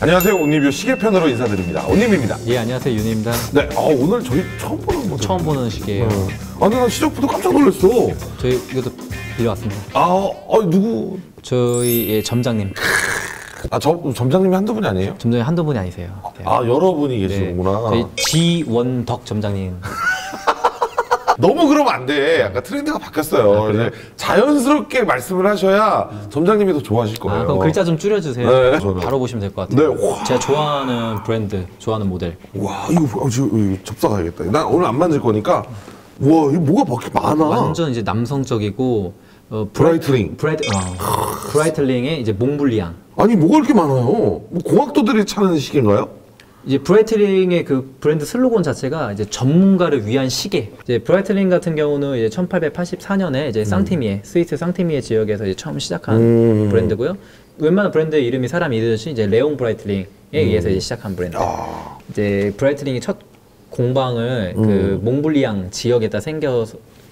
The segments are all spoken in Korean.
안녕하세요. 온리뷰 시계편으로 인사드립니다. 온리뷰입니다. 예 안녕하세요 윤입니다. 네, 어, 오늘 저희 처음 보는 모델. 처음 보는 시계예요. 아, 근데 나 시작부터 깜짝 놀랐어. 저희 이것도 빌려왔습니다. 아, 어, 누구? 저희 예, 점장님, 아, 저 점장님이 한두 분이 아니에요? 점장님 한두 분이 아니세요. 네. 아, 여러 분이 네. 계시는구나. 저희 지원덕 점장님. 너무 그러면 안 돼. 약간 트렌드가 바뀌었어요. 이제 자연스럽게 말씀을 하셔야 점장님이 더 좋아하실 거예요. 아 그럼 글자 좀 줄여주세요. 네. 바로 보시면 될 것 같아요. 네, 와. 제가 좋아하는 브랜드, 좋아하는 모델. 와, 이거, 어, 지금 가야겠다. 나 오늘 안 만질 거니까. 와, 이거 뭐가 밖에 많아. 완전 이제 남성적이고 어, 브라이트링. 브라이트, 어, 브라이틀링의 이제 몽블리앙. 아니, 뭐가 이렇게 많아요? 뭐 공학도들이 차는 시계인가요? 이제 브라이틀링의 그 브랜드 슬로건 자체가 이제 전문가를 위한 시계. 이제 브라이틀링 같은 경우는 이제 1884년에 이제 쌍티미에 스위스 쌍티미에 지역에서 이제 처음 시작한 음. 브랜드고요. 웬만한 브랜드의 이름이 사람 이듯이 이제 레옹 브라이틀링에 의해서 이제 시작한 브랜드. 아, 이제 브라이틀링이 첫 공방을 음. 그 몽블리앙 지역에다 생겨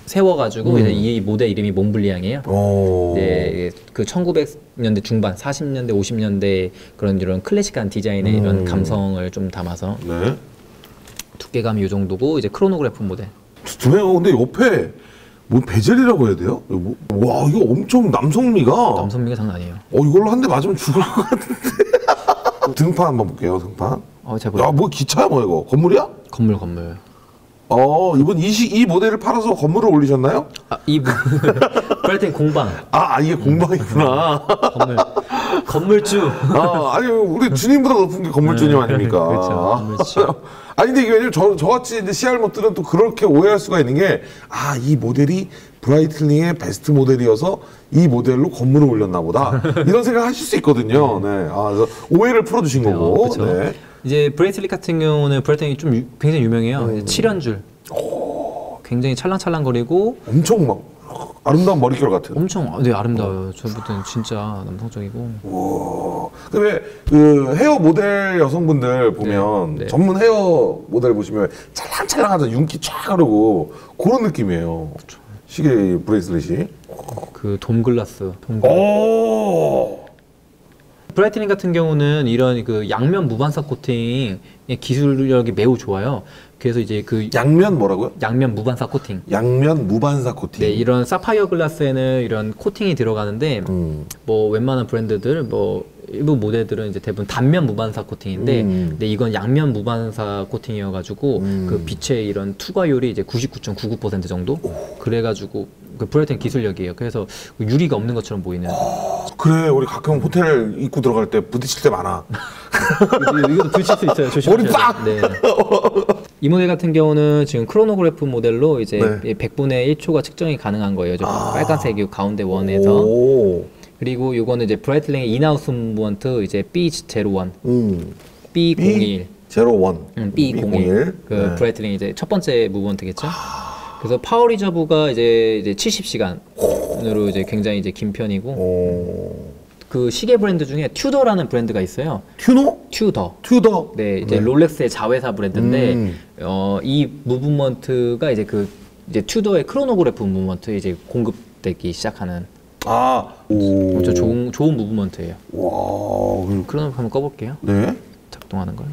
세워가지고 음. 이제 이 모델 이름이 몽블리앙이에요. 오. 네, 그 1900년대 중반, 40년대, 50년대 그런 이런 클래식한 디자인의 이런 음. 감성을 좀 담아서 네. 두께감이 이 정도고 이제 크로노그래프 모델. 두께가 근데 옆에 뭐 베젤이라고 해야 돼요? 뭐- 와 이거 엄청 남성미가 남성미가 장난 아니에요. 어 이걸로 한 대 맞으면 죽을 것 같은데 등판 한번 볼게요 등판 어, 제가 보자. 야뭐 기차야 뭐 이거 건물이야? 건물 건물. 어 이번 이, 시, 이 모델을 팔아서 건물을 올리셨나요? 아, 이 브라이튼 공방. 아, 아 이게 공방이구나. 건물. 건물주. 아 아니 우리 주님보다 높은 게 건물주님 아닙니까? 그렇죠, 건물주. 아니 근데 이게 왜냐면 저, 저같이 이제 CR못들은 또 그렇게 오해할 수가 있는 게 아 이 모델이 브라이틀링의 베스트 모델이어서 이 모델로 건물을 올렸나 보다 이런 생각 하실 수 있거든요 네. 아 그래서 오해를 풀어주신 거고 그렇죠. 네. 이제 브레이틀릿 같은 경우는 브라이튼이 좀 유- 굉장히 유명해요. 음. 이제 7연줄. 굉장히 찰랑찰랑거리고 엄청 막 아름다운 머릿결 같은 엄청 네 아름다워요. 저부터는 진짜 남성적이고. 근데 그 헤어 모델 여성분들 보면 네, 네. 전문 헤어 모델 보시면 찰랑찰랑하죠 윤기 쫙 흐르고 그런 느낌이에요 시계 bracelet이 그 Dome glass. 돔글. 오 브라이틀링 같은 경우는 이런 그 양면 무반사 코팅의 기술력이 매우 좋아요. 그래서 이제 그 양면 뭐라고요? 양면 무반사 코팅. 양면 무반사 코팅 네, 이런 사파이어 글라스에는 이런 코팅이 들어가는데 음. 뭐 웬만한 브랜드들 뭐 일부 모델들은 이제 대부분 단면 무반사 코팅인데 음. 근데 이건 양면 무반사 코팅이어 가지고 음. 그 빛의 이런 투과율이 이제 99.99% 정도 그래 가지고 그 브라이틀링 기술력이에요. 그래서 유리가 없는 것처럼 보이는 그래 우리 가끔 호텔 입구 들어갈 때 부딪힐 때 많아 이것도 부딪힐 수 있어요. 조심하셔야 머리 빡! 네. 이 모델 같은 경우는 지금 크로노그래프 모델로 이제 네. 100분의 1초가 측정이 가능한 거예요. 저 빨간색 이 가운데 원에서 오. 그리고 요거는 이제 브라이틀링의 in-house movement 이제 B01, 음. B01, zero one 음, B01 그 네. 브라이틀링 이제 첫 번째 movement겠죠. 그래서 power reserve가 이제 이제 70시간으로 이제 굉장히 이제 긴 편이고 오. 그 시계 브랜드 중에 튜더라는 브랜드가 있어요. 튜노? 튜더. 튜더 네, 이제 롤렉스의 자회사 브랜드인데 음. 어, 이 movement가 이제 그 이제 튜더의 크로노그래프 movement 이제 공급되기 시작하는 아. 오. 아주 좋은 좋은 movement예요. 와. 그- 크로노그래프 한번 꺼볼게요. 네. 작동하는 걸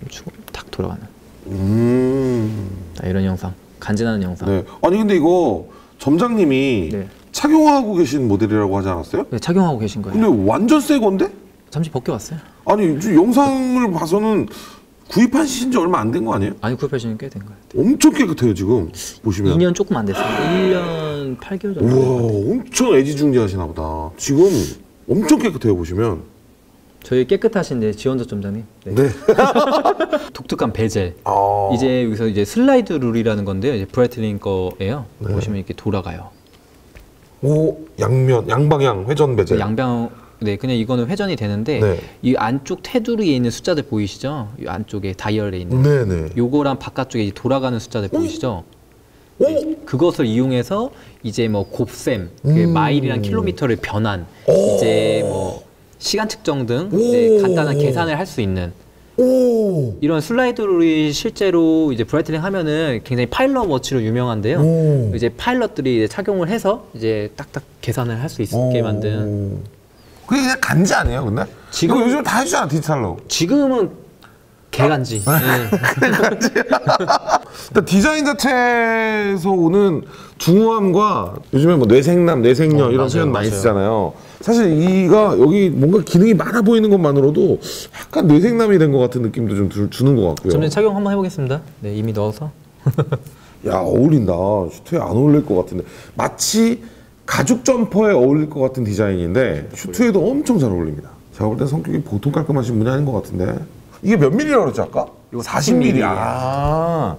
멈추고 탁 돌아가는 음. 자, 이런 영상 간지나는 영상. 네. 아니 근데 이거 점장님이 네. 착용하고 계신 모델이라고 하지 않았어요? 네, 착용하고 계신 거예요. 근데 완전 새 건데? 잠시 벗겨왔어요. 아니 저 영상을 봐서는 구입하신 지 얼마 안 된 거 아니에요? 아니 구입하시는 꽤된 거예요. 엄청 깨끗해요 지금 보시면. 2년 조금 안 됐어요. 1년 8개월 정도. 우와 엄청 애지중지하시나 보다. 지금 엄청 깨끗해요 보시면. 저희 깨끗하신데 지원자 점장님. 네. 네. 독특한 베젤. 아. 이제 여기서 이제 slide rule이라는 건데요. 이제 브라이틀링 거예요. 네. 보시면 이렇게 돌아가요. 오 양면 양방향 회전 베젤. 양방 네 그냥 이거는 회전이 되는데 네. 이 안쪽 테두리에 있는 숫자들 보이시죠? 이 안쪽에 다이얼에 있는 네네. 요거랑 바깥쪽에 이제 돌아가는 숫자들 보이시죠? 오. 그것을 이용해서 이제 뭐 곱셈, 그 음. 마일이랑 킬로미터를 변환, 오. 이제 뭐 시간 측정 등 이제 오. 간단한 계산을 할 수 있는 오. 이런 slide rule이 실제로 이제 브라이틀링 하면은 굉장히 pilot watch로 유명한데요. 오. 이제 파일럿들이 이제 착용을 해서 이제 딱딱 계산을 할 수 있게 오. 만든 그게 그냥 간지 아니에요, 근데? 지금- 요즘 다 해주잖아, 디지털로. 지금은 개간지. 아, 네. 일단 디자인 자체에서 오는 중후함과 요즘에 뭐 뇌섹남, 뇌섹녀 어, 이런 맞아요, 표현 많이 맞아요. 쓰잖아요. 사실 이가 여기 뭔가 기능이 많아 보이는 것만으로도 약간 뇌섹남이 된 것 같은 느낌도 좀 주, 주는 것 같고요. 저는 착용 한번 해보겠습니다. 네, 이미 넣어서. 야 어울린다. 슈트에 안 어울릴 것 같은데 마치 가죽 점퍼에 어울릴 것 같은 디자인인데 슈트에도 엄청 잘 어울립니다. 제가 볼땐 성격이 보통 깔끔하신 분이 아닌 것 같은데 이게 몇 밀리라고 그랬지 아까? 이거 40mm. 40mm. 아.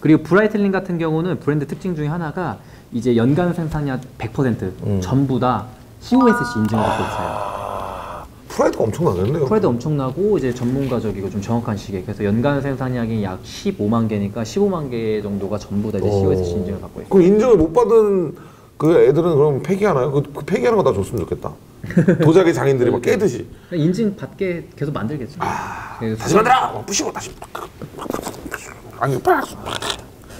그리고 브라이틀링 같은 경우는 브랜드 특징 중에 하나가 이제 연간 생산량 100% 전부 다 COSC 인증을 받고 있어요. 프라이드가 엄청나겠네요. 프라이드 엄청나고 이제 전문가적이고 좀 정확한 시계. 그래서 연간 생산량이 약 15만 개니까 15만 개 정도가 전부 다 이제 COSC 인증을 받고 있어요. 그럼 인증을 못 받은 그 애들은 그럼 폐기하나요? 그, 그 폐기하는 거 다 줬으면 좋겠다. 도자기 장인들이 막 깨듯이 인증 받게 계속 만들겠죠. 그래서 다시 만들어! 막 부시고 다시 아니!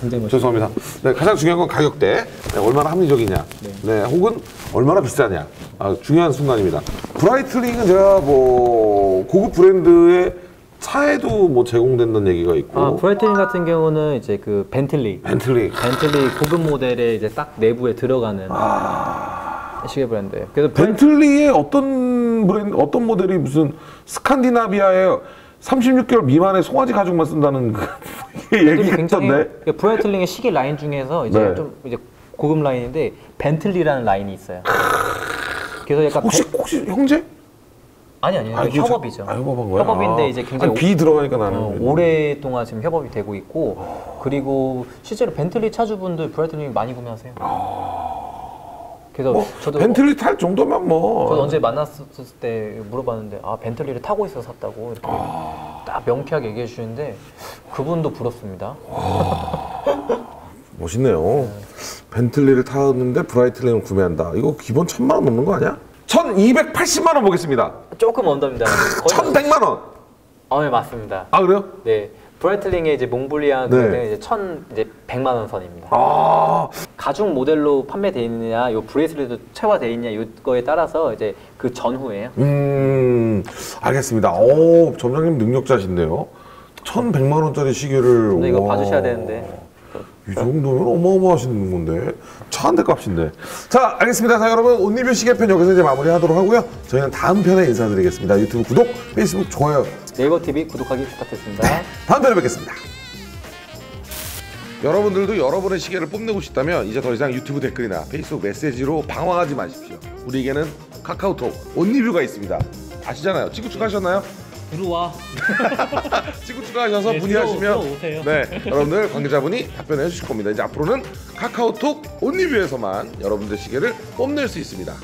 굉장히 멋있어요. 죄송합니다. 네, 가장 중요한 건 가격대. 네, 얼마나 합리적이냐. 네. 혹은 얼마나 비싸냐. 아, 중요한 순간입니다. 브라이틀링은 제가 뭐 고급 브랜드의 차에도 뭐 제공된다는 얘기가 있고 아, 브라이틀링 같은 경우는 이제 그 벤틀리 벤틀리 벤틀리 고급 모델에 이제 딱 내부에 들어가는 시계 브랜드예요. 그래서 벤틀리의 어떤 브랜드 어떤 모델이 무슨 스칸디나비아의 36개월 미만의 송아지 가죽만 쓴다는 그 얘기했던데 그러니까 브라이틀링의 시계 라인 중에서 이제 네. 좀 이제 고급 라인인데 벤틀리라는 라인이 있어요. 그래서 약간 혹시 벤- 혹시 형제? 아니 아니요 아, 협업이죠. 아, 협업한 거야? 협업인데 아. 이제 굉장히 아니, 비 들어가니까 나는 어, 오랫동안 지금 협업이 되고 있고 그리고 실제로 벤틀리 차주분들 브라이틀링 많이 구매하세요. 그래서 뭐, 저도 벤틀리 탈 정도면 뭐 저도 언제 만났을 때 물어봤는데 아 벤틀리를 타고 있어서 샀다고 이렇게 딱 명쾌하게 얘기해 주시는데 그분도 부럽습니다. 멋있네요. 벤틀리를 타는데 브라이틀링을 구매한다. 이거 기본 천만 원 넘는 거 아니야? 1280만 원 보겠습니다. 조금 under입니다. 거의 1100만 원. 어, 네, 맞습니다. 아 그래요? 네. 브라이틀링의 이제 몽블리앙 네. 그때는 이제 천 이제 100만 원 선입니다. 아 가죽 모델로 판매돼 있느냐, 요 bracelet도 체화돼 있냐, 이거에 따라서 이제 그 전후예요. 음, 알겠습니다. 오, 점장님 능력자신데요. 1100만 원짜리 시계를. 근데 이거 와. 봐주셔야 되는데. 이 정도면 어마어마하신 건데. 차 한 대 값인데. 자, 알겠습니다. 자, 여러분, 온리뷰 시계편 여기서 이제 마무리 하도록 하고요. 저희는 다음 편에 인사드리겠습니다. 유튜브 구독, 페이스북 좋아요. 네이버 TV 구독하기 부탁드립니다. 다음 편에 뵙겠습니다. 여러분들도 여러분의 시계를 뽐내고 싶다면 이제 더 이상 유튜브 댓글이나 페이스북 메시지로 방황하지 마십시오. 우리에게는 카카오톡 온리뷰가 있습니다. 아시잖아요. 친구 추가하셨나요? 들어와. 친구 추가하셔서 네, 문의하시면 들어- 들어오세요. 네 여러분들 관계자분이 답변해 주실 겁니다. 이제 앞으로는 카카오톡 온리뷰에서만 여러분들 시계를 뽐낼 수 있습니다.